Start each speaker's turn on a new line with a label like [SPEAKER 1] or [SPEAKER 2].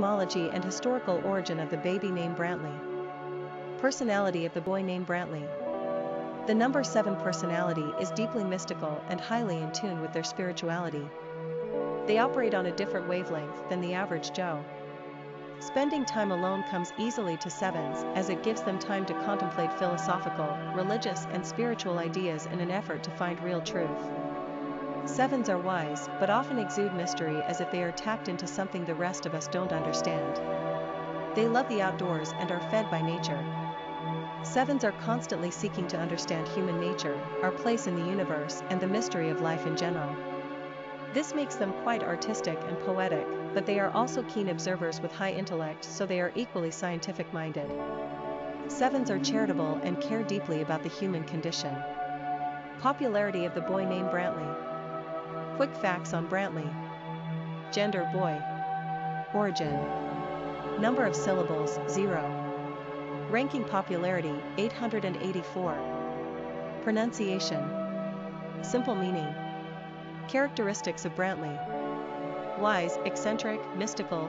[SPEAKER 1] Etymology and historical origin of the baby name Brantlee. Personality of the boy named Brantlee. The number 7 personality is deeply mystical and highly in tune with their spirituality. They operate on a different wavelength than the average Joe. Spending time alone comes easily to sevens as it gives them time to contemplate philosophical, religious, and spiritual ideas in an effort to find real truth. Sevens are wise, but often exude mystery as if they are tapped into something the rest of us don't understand. They love the outdoors and are fed by nature. Sevens are constantly seeking to understand human nature, our place in the universe, and the mystery of life in general. This makes them quite artistic and poetic, but they are also keen observers with high intellect so they are equally scientific minded. Sevens are charitable and care deeply about the human condition. Popularity of the boy named Brantlee. Quick facts on Brantlee. Gender boy. Origin. Number of syllables 0. Ranking popularity 884. Pronunciation. Simple meaning. Characteristics of Brantlee. Wise, eccentric, mystical,